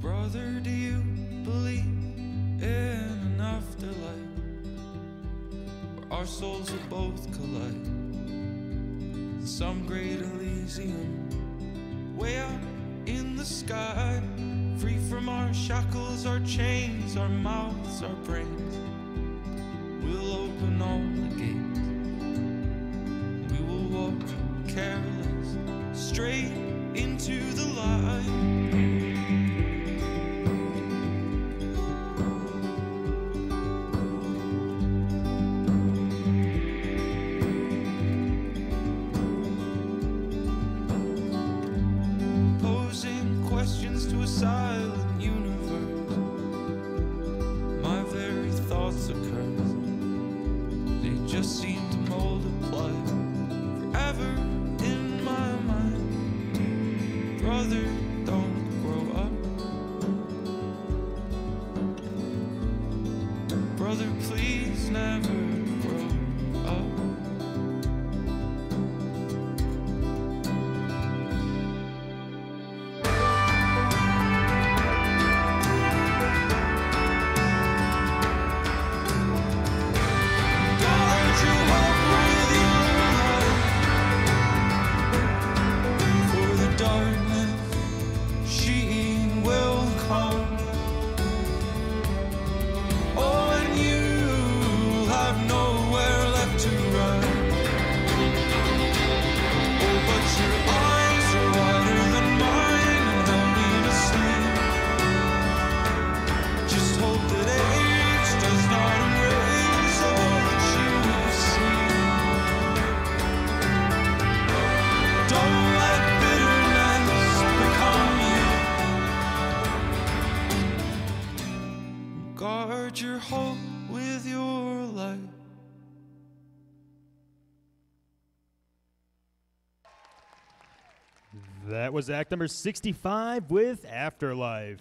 Brother, do you believe in an afterlife where our souls will both collide in some great Elysium way out in the sky? Free from our shackles, our chains, our mouths, our brains. We'll open all the gates. Questions to a silent universe. My very thoughts occur. They just seem to multiply forever in my mind. Brother, don't grow up. Brother, please never Guard your hope with your light. That was act number 65 with Afterlife.